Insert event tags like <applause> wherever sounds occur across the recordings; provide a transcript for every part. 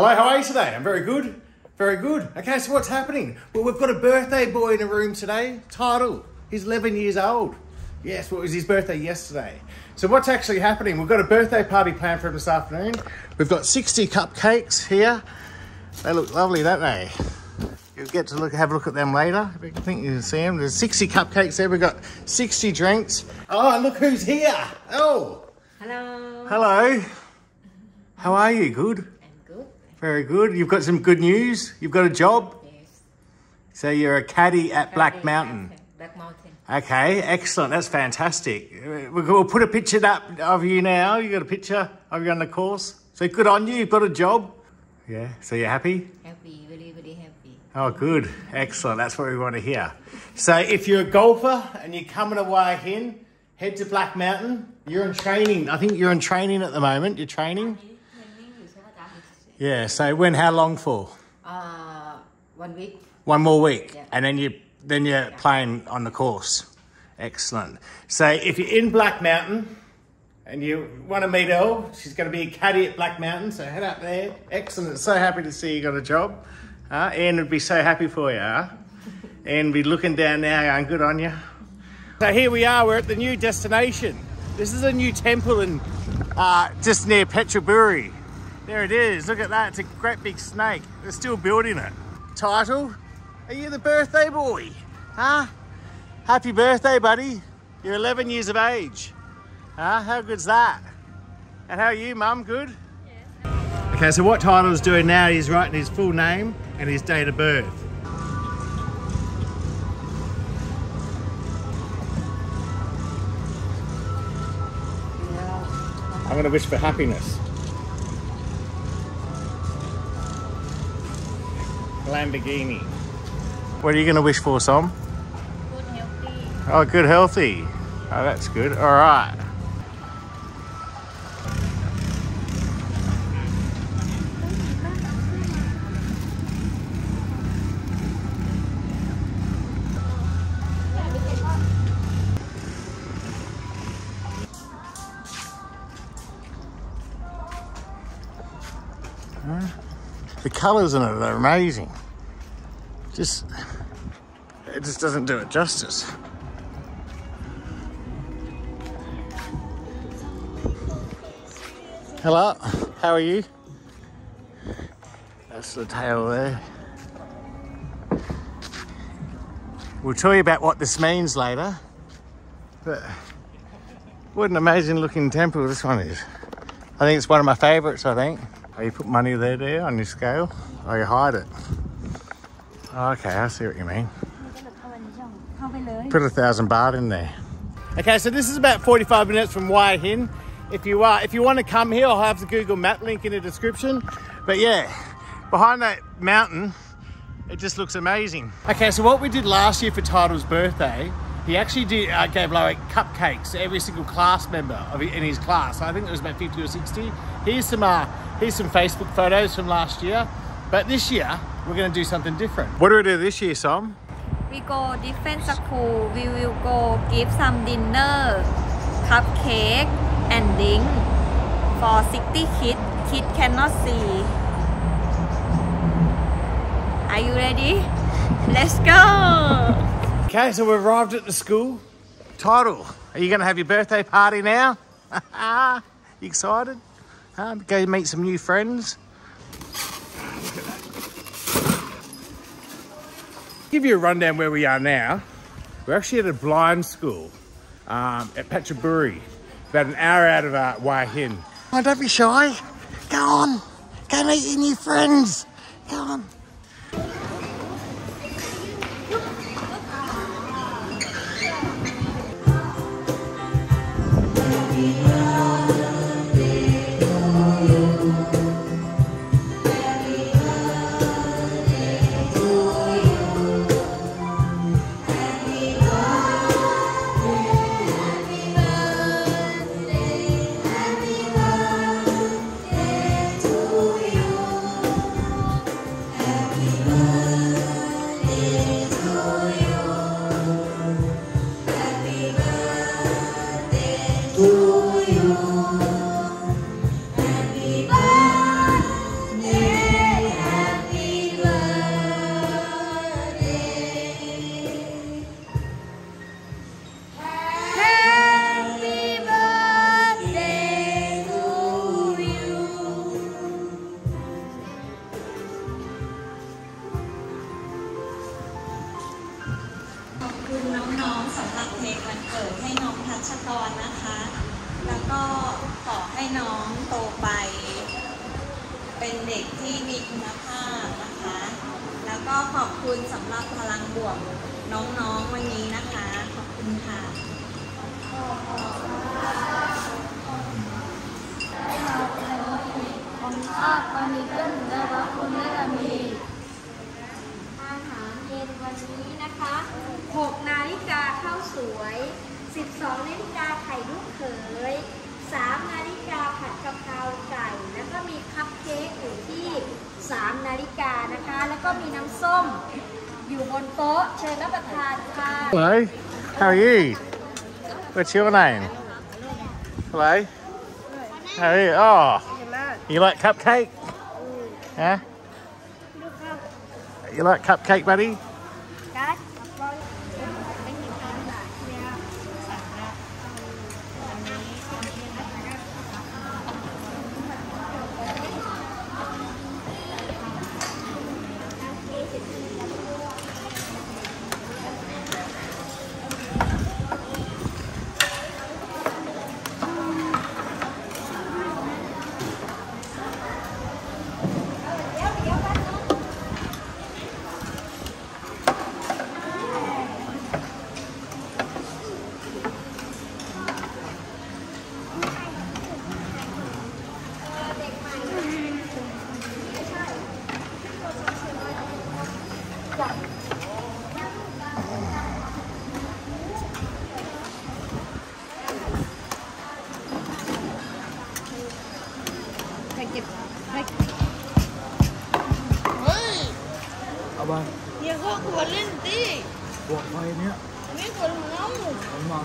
Hello, how are you today? I'm very good. Very good. Okay, so what's happening? Well, we've got a birthday boy in the room today. Title. He's 11 years old. Yes, what was his birthday yesterday? So what's actually happening? We've got a birthday party planned for him this afternoon. We've got 60 cupcakes here. They look lovely, don't they? You'll get to look, have a look at them later. I think you can see them. There's 60 cupcakes there. We've got 60 drinks. Oh, look who's here. Oh. Hello. Hello. How are you? Good? Very good. You've got some good news. You've got a job. Yes. So you're a caddy at Black Mountain. Black Mountain. Okay, excellent. That's fantastic. We'll put a picture up of you now. You got a picture of you on the course. So good on you. You've got a job. Yeah. So you're happy? Happy, very, very happy. Oh, good. Excellent. That's what we want to hear. So if you're a golfer and you're coming away in, head to Black Mountain. You're in training. I think you're in training at the moment. You're training. Yeah. So when? How long for? Uh, one week. One more week, Yeah. and then you then you're playing on the course. Excellent. So if you're in Black Mountain and you want to meet Elle, she's going to be a caddy at Black Mountain. So head up there. Excellent. So happy to see you got a job. Uh, Ian would be so happy for you. Huh? Ian would be looking down now, going good on you. So here we are. We're at the new destination. This is a new temple in uh, just near Phetchaburi. There it is. Look at that. It's a great big snake. They're still building it. Title? Are you the birthday boy? Huh? Happy birthday, buddy. You're 11 years of age. Huh? How good's that? And how are you, Mum? Good? Okay, so what Title's doing now, he's writing his full name and his date of birth. I'm going to wish for happiness. Lamborghini. What are you going to wish for, Som? Good, healthy. Oh, good, healthy. Oh, that's good. All right. The colours in it are amazing. Just, it just doesn't do it justice. Hello, how are you? That's the tail there. We'll tell you about what this means later. But what an amazing looking temple this one is. I think it's one of my favourites, I think. Oh, you put money there, there on your scale? Oh, you hide it. Okay, I see what you mean. Put a thousand baht in there. Okay, so this is about 45 minutes from Hua Hin. If you are, if you want to come here, I'll have the Google Map link in the description. But yeah, behind that mountain, it just looks amazing. Okay, so what we did last year for Title's birthday, he actually did uh, gave like cupcakes to every single class member of in his class. I think it was about 50 or 60. Here's some uh, here's some Facebook photos from last year. But this year, we're going to do something different. What do we do this year, Som? We go different school. We will go give some dinner, cupcake, and drink for 60 kids. Kids cannot see. Are you ready? <laughs> Let's go. Okay, so we've arrived at the school. Title, are you going to have your birthday party now? <laughs> you excited? Huh? Go meet some new friends? Give you a rundown where we are now. We're actually at a blind school um, at Phetchaburi, about an hour out of uh, Hua Hin. Oh, don't be shy. Go on. Go meet your new friends. Go on. สำหรับเพลงวันเกิดให้น้องทัชกรนะคะ แล้วก็ขอให้น้องโตไป เป็นเด็กที่มีคุณภาพนะคะ แล้วก็ขอบคุณสำหรับพลังบวกน้องๆวันนี้นะคะ ขอบคุณค่ะวันนี้ก็ถึงแล้วว่าคุณแม่มีอาหารเย็นวันนี้นะคะ6นา ข้าวสวย 12 นาฬิกาไข่ลูกเขย 3 นาฬิกาผัดกะเพราไก่ แล้วก็มีคัพเค้กอยู่ที่ 3 นาฬิกานะคะ แล้วก็มีน้ำส้มอยู่บนโต๊ะเชิญรับประทานค่ะ Hello, how are you? What's your name? Hello. How are you? Oh, you like cupcake? Yeah. You like cupcake, buddy?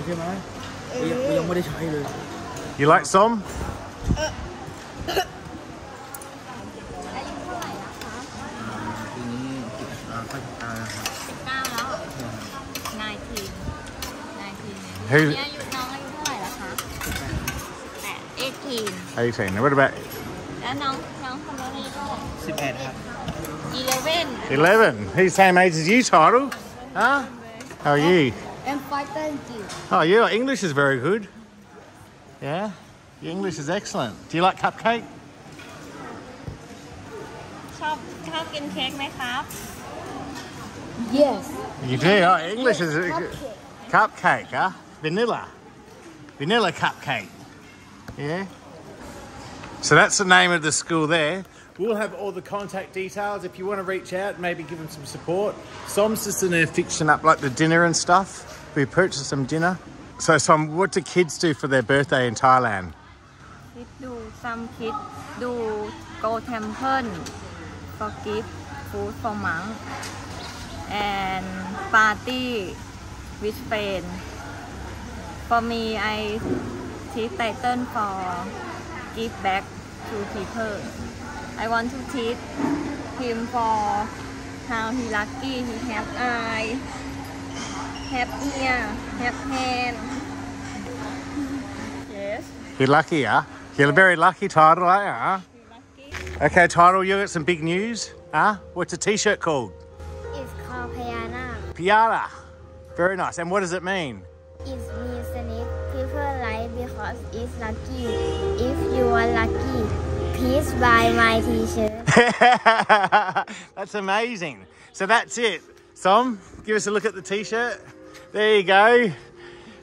ใช่ไหมยังยังไม่ได้ใช้เลย You like some? ปีนี้อ่าก็อ่า เก้าแล้วนายทีนนายทีน Who? เนี่ยอายุน้องอายุเท่าไหร่แล้วคะแปดเอทีน 18. Now, what about แล้วน้องน้องคนนี้ก็ สิบเอ็ดครับ อีเลเว่น 11? He's the same age as you, Tidal. Huh? How are you? and five thank you Oh, your English is very good. Yeah? Your English is excellent. Do you like cupcake? ชอบชอบกินเค้กไหมครับ yes You do? Oh, English is cupcake, huh? Vanilla. Vanilla cupcake. Yeah? So that's the name of the school there. We'll have all the contact details if you want to reach out, maybe give them some support. Som's just in there fixing up like the dinner and stuff. We purchased some dinner. So, some. what do kids do for their birthday in Thailand? Kids do, some kids do go temple for give food for monk and party with friends. For me, I teach Titan for give back to people. I want to teach him for how he lucky, he have eye, have ear have hand yes You're lucky, huh? You're very lucky, Title, eh? Huh? Okay, Title, you got some big news, huh? What's a t-shirt called? it's called Payana Piara. Very nice. And what does it mean? it means snake people like because it's lucky if you are lucky please buy my t-shirt <laughs> that's amazing. So that's it. Som, give us a look at the t-shirt. There you go.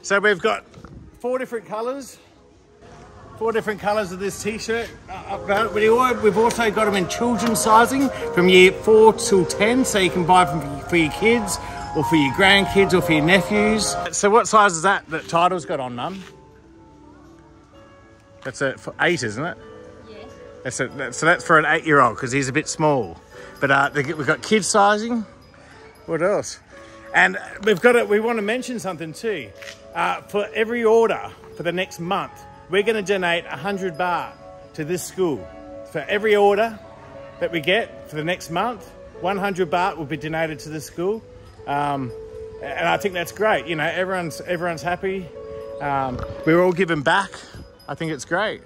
So we've got four different colours. Four different colours of this t-shirt. Uh, up front. We al- We've also got them in children's sizing from year four till 10. So you can buy them for your kids or for your grandkids or for your nephews. So what size is that that Title's got on, Mum? That's a for eight, isn't it? yes That's a, that, so that's for an eight-year-old because he's a bit small. But uh, we've got kid sizing. What else? And we've got to, we want to mention something too. Uh, for every order for the next month, we're going to donate 100 baht to this school. For every order that we get for the next month, 100 baht will be donated to the school. Um, and I think that's great. You know, everyone's everyone's happy. Um, we're all giving back. I think it's great.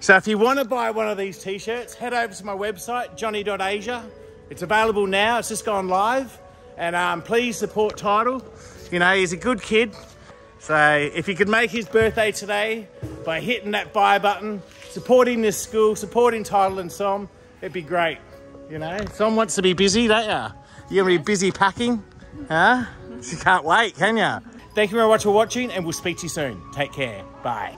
So if you want to buy one of these t-shirts, head over to my website, jonny.asia. It's available now. It's just gone live. And um, please support Title You know, he's a good kid. So if you could make his birthday today by hitting that buy button, supporting this school, supporting Title and Som, it'd be great. You know, Som wants to be busy, don't you? You're gonna be busy packing, huh? You can't wait, can ya? <laughs> Thank you very much for watching and we'll speak to you soon. Take care. Bye.